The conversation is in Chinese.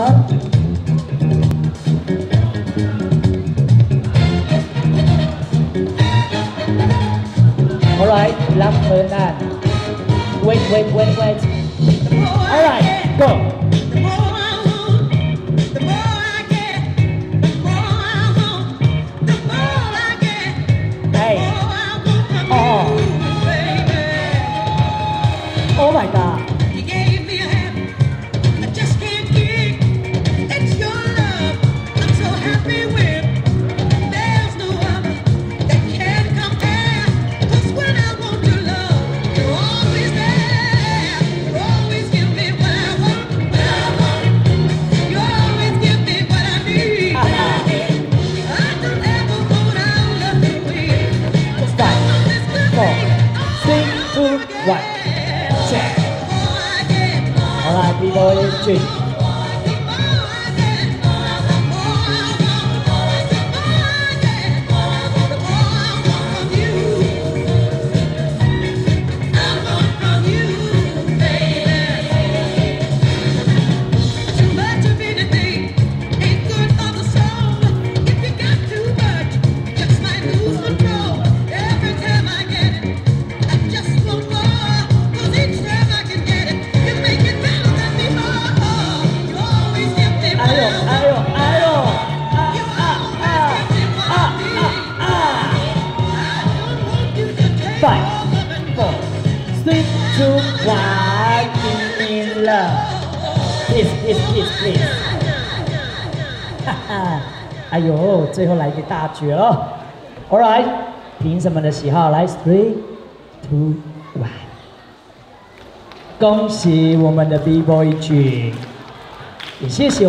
All right, last turn that. Wait, wait, wait, wait. All right, go. one, two. All right, B-boy, Five, four, three, two, one. In love. Please, please, please, please. 哈哈，哎呦，最后来一个大绝了。All right，凭什么的喜好？来，three, two, one。恭喜我们的 B-boy 君，也谢谢我们。